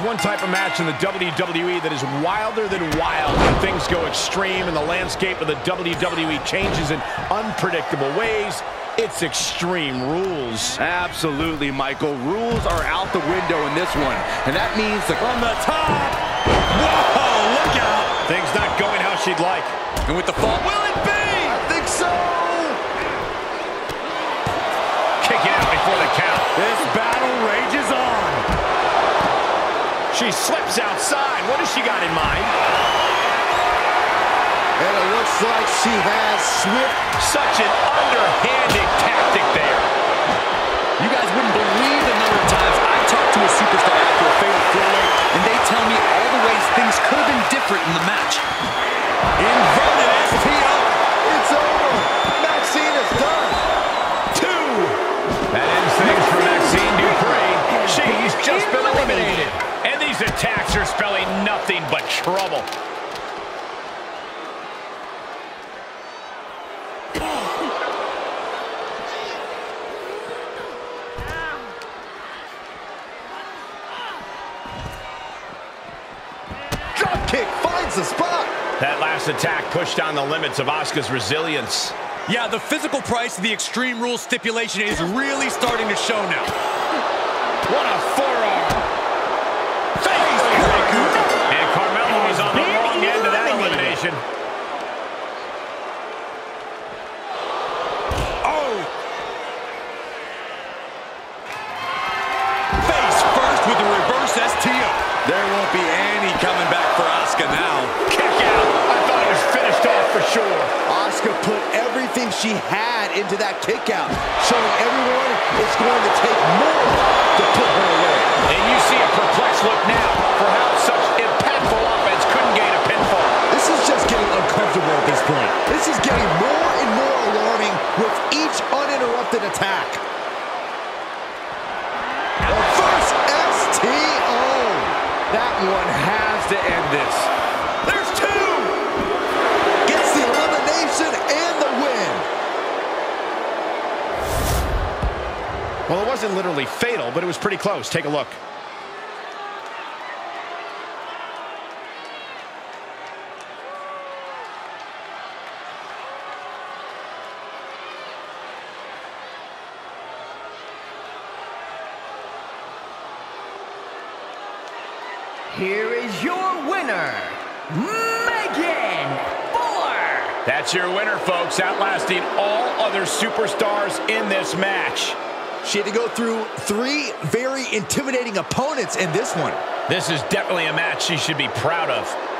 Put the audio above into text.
one type of match in the WWE that is wilder than wild when things go extreme and the landscape of the WWE changes in unpredictable ways. It's Extreme Rules. Absolutely, Michael. Rules are out the window in this one. And that means that from the top. Whoa, look out. Things not going how she'd like. And with the fall, will it be? I think so. She slips outside. What has she got in mind? And it looks like she has swift. Such an underhanded tactic there. You guys wouldn't believe these attacks are spelling nothing but trouble. kick finds the spot. That last attack pushed on the limits of Asuka's resilience. Yeah, the physical price of the Extreme Rules stipulation is really starting to show now. What a forearm. There won't be any coming back for Asuka now. Kick out. I thought it was finished off for sure. Asuka put everything she had into that kick out, showing everyone it's going to take more to put her away. And you see a perplexed look now for how such impactful offense couldn't gain a pinfall. This is just getting uncomfortable at this point. This is getting more and more alarming with each uninterrupted attack. One has to end this. There's two! Gets the elimination and the win. Well, it wasn't literally fatal, but it was pretty close. Take a look. Here is your winner, Megan Fuller. That's your winner, folks, outlasting all other superstars in this match. She had to go through three very intimidating opponents in this one. This is definitely a match she should be proud of.